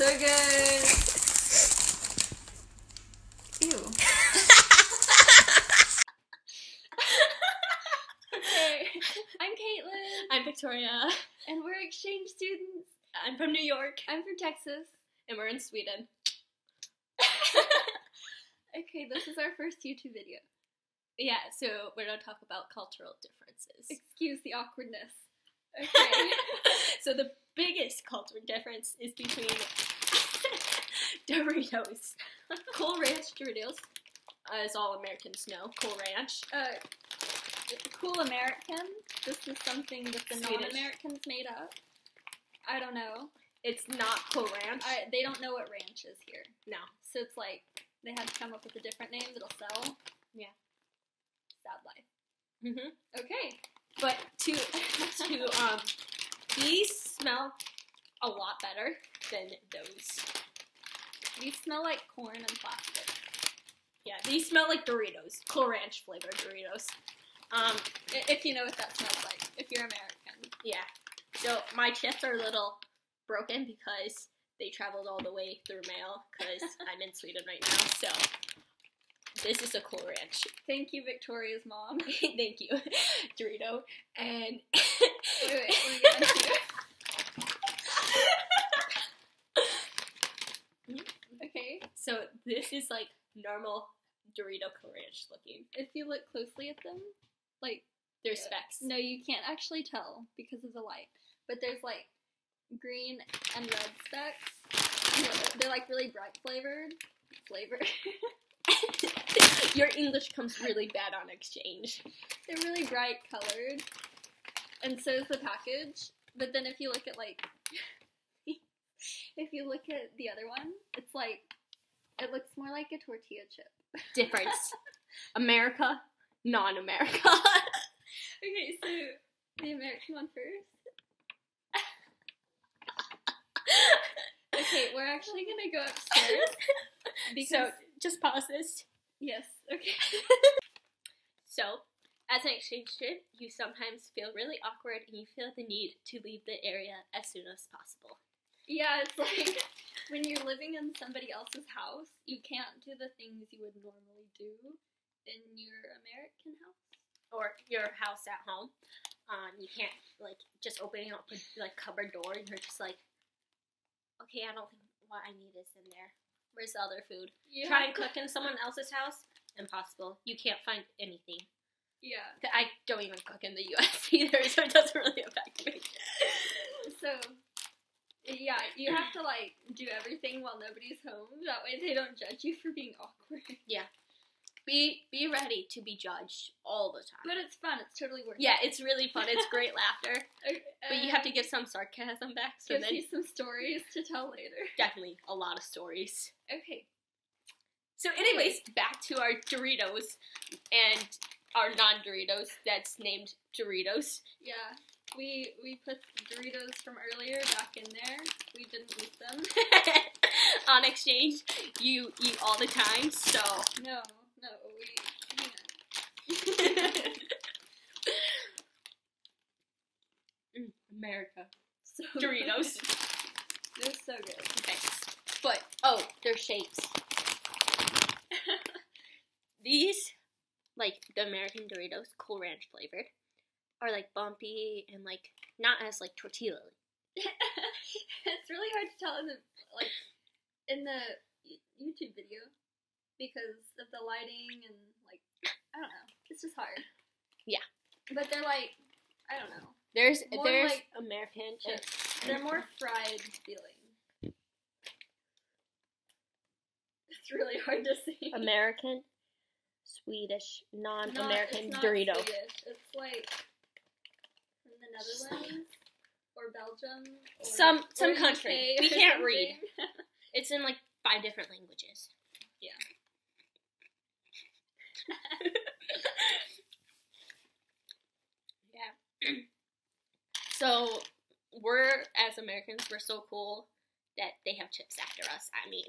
So good. Ew. Okay, I'm Kaitlyn, I'm Victoria. and we're exchange students. I'm from New York, I'm from Texas. and we're in Sweden. Okay, this is our first YouTube video. Yeah, so we're gonna talk about cultural differences. Excuse the awkwardness. Okay. so the biggest cultural difference is between Doritos, Cool Ranch Doritos, as all Americans know, Cool Ranch. uh, cool American. This is something that the Swedish. non-Americans made up. I don't know. It's not Cool Ranch. I, they don't know what ranch is here. no. So it's like they had to come up with a different name that'll sell. Yeah. Sad life. hmm Okay. But to to um, these smell a lot better than those. These smell like corn and plastic. Yeah, these smell like Doritos, Cool Ranch flavored Doritos. Um, If you know what that smells like. If you're American. yeah. So my chips are a little broken because they traveled all the way through mail because I'm in Sweden right now. So this is a Cool Ranch. Thank you, Victoria's mom. Thank you, Dorito. And Wait, wait, what are we gonna do? Okay. so this is like normal Dorito Ranch looking. If you look closely at them, like There's Yeah. specks. no, you can't actually tell because of the light. But there's like green and red specks. They're like really bright flavored. Flavor. Your English comes really bad on exchange. They're really bright colored. And so is the package. But then if you look at like if you look at the other one, it's like it looks more like a tortilla chip. Difference. America, non-America. Okay, so the American one first. Okay, we're actually gonna go upstairs because so just pause this. yes, okay. So, as an exchange student, you sometimes feel really awkward and you feel the need to leave the area as soon as possible. Yeah, it's like when you're living in somebody else's house, you can't do the things you would normally do in your American house. Or your house at home. Um, you can't like just opening up a like cupboard door and you're just like, okay, I don't think what I need is in there. Where's the other food? You Try and cook in someone else's house. Impossible. You can't find anything. Yeah. I don't even cook in the U.S. either, so it doesn't really affect me. So yeah, you have to like do everything while nobody's home. That way they don't judge you for being awkward. Yeah. Be be ready to be judged all the time. But it's fun. It's totally worth it. yeah, it's really fun. It's great laughter, it. but you um, have to give some sarcasm back. So give then, you some stories to tell later. definitely a lot of stories. Okay. So, anyways, back to our Doritos and our non-Doritos that's named Doritos. Yeah. We we put Doritos from earlier back in there. We didn't eat them. On exchange, you eat all the time, so No, no, we can't. Mm, America So Doritos. They're so good. Thanks. But oh, they're shapes. These, like the American Doritos, Cool Ranch flavored, are like bumpy and like not as like tortilla. it's really hard to tell in the like in the YouTube video because of the lighting and like I don't know. It's just hard. Yeah. But they're like I don't know. There's More there's like American chips. They're more fried feeling. It's really hard to see. American, Swedish, non-American Dorito. Swedish. It's like Netherlands or Belgium. Or, Some- some country. UK We can't read. It's in like five different languages. Yeah. yeah. so we're as Americans, we're so cool that they have chips after us. I mean,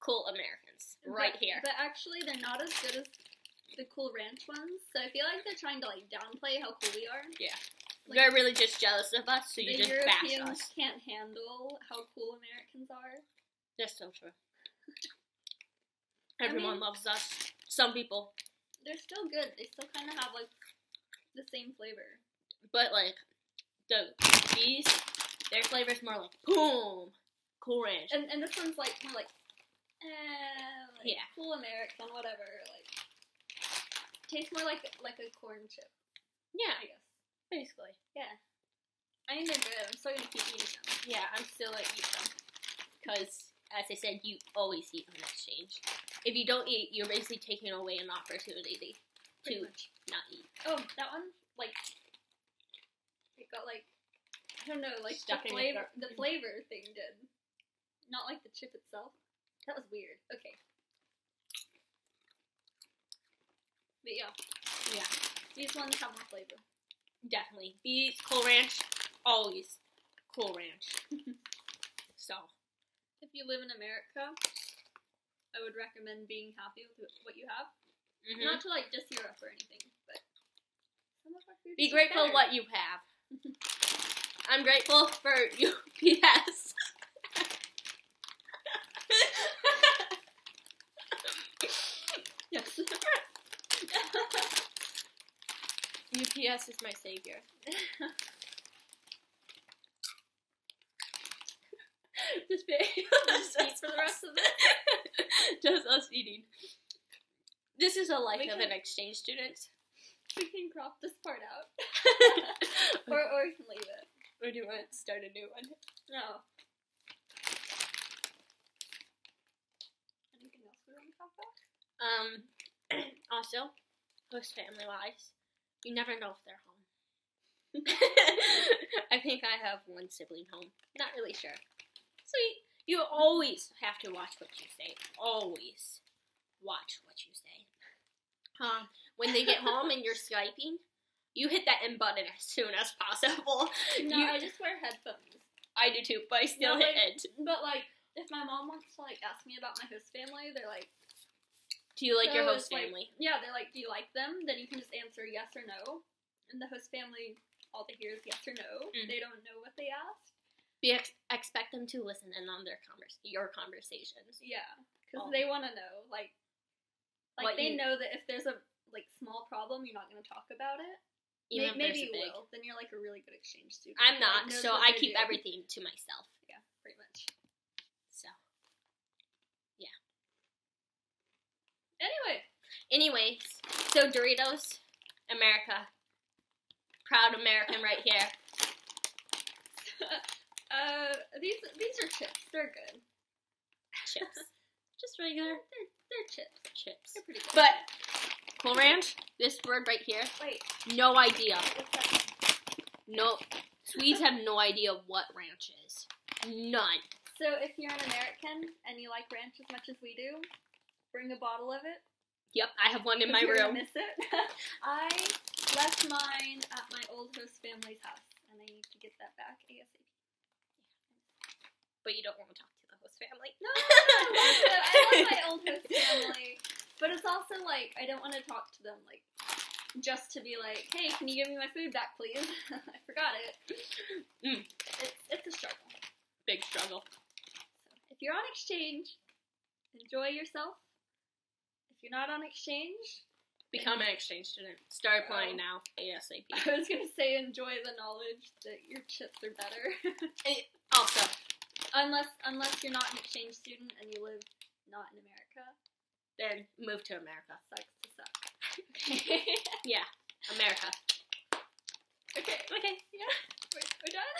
cool Americans right But- here. But actually, they're not as good as the Cool Ranch ones. So I feel like they're trying to like downplay how cool we are. Yeah. Like, They're really just jealous of us, so you just bash Europeans us. can't handle how cool Americans are. That's so true. I Everyone mean- loves us. Some people, They're still good. They still kind of have like the same flavor. but like the these, their flavor is more like boom, Cool Ranch. And and this one's like more like, eh, like Yeah. full American, whatever. Like tastes more like like a corn chip, yeah, I guess. Basically. Yeah. I mean they're good. I'm still gonna keep eating them. Yeah, I'm still gonna eat them because, as I said, you always eat on exchange. If you don't eat, you're basically taking away an opportunity Pretty to much. not eat. Oh, that one like it got like I don't know, like Stuck the flavor the flavor thing did. Not like the chip itself. That was weird. Okay. But yeah, Yeah, these ones have more flavor. Definitely. These Cool Ranch, always Cool Ranch. so, If you live in America, I would recommend being happy with what you have. mhm. Not to like diss Europe or anything, but some of our food be grateful better. what you have. I'm grateful for UPS. Yes. UPS is my savior. Just eat for the rest of it. Just us eating. This is a life We of an exchange student. we can crop this part out, or or we can leave it. or do you want to start a new one? No. Anything else we want to talk about? Um, also, host family wise, you never know if they're home. I think I have one sibling home. Not really sure. So you, always have to watch what you say. Always watch what you say. Um, when they get home and you're Skyping, you hit that end button as soon as possible. No, You- I just wear headphones. I do too, but I still No, hit like- end. But like, if my mom wants to like ask me about my host family, they're like, Do you like your host it's like- family? yeah, they're like, do you like them? Then you can just answer yes or no. And the host family, all they hear is yes or no. Mm. They don't know what they asked. Be ex- expect them to listen in on their convers- your conversations. Yeah, because Oh. they want to know. Like, like What they you- know that if there's a like small problem, you're not going to talk about it. Even May- if maybe you big. will. Then you're like a really good exchange student. I'm not, so I keep everything to myself. Yeah, pretty much. So, Anyway, anyways, so Doritos, America, proud American right here. uh, these these are chips. They're good. Chips, just regular They're they're chips. chips. They're pretty good. But Cool Ranch, this word right here, wait, no idea. No, Swedes have no idea what ranch is. None. So if you're an American and you like ranch as much as we do, bring a bottle of it. Yep, I have one in my room. Miss it. I left mine at my old host family's house, and I need to get that back ASAP. But you don't want to talk to the host family. No, no, no, I love, I love my old host family, but it's also like I don't want to talk to them like just to be like, hey, can you give me my food back, please? I forgot it. Mm. It's it's a struggle. Big struggle. So if you're on exchange, enjoy yourself. If you're not on exchange, Become an exchange student. Start applying now, ASAP. I was gonna say enjoy the knowledge that your chips are better. Also, unless unless you're not an exchange student and you live not in America, then move to America. sucks to suck. Okay. Yeah, America. okay. Okay. Yeah. We're, we're done.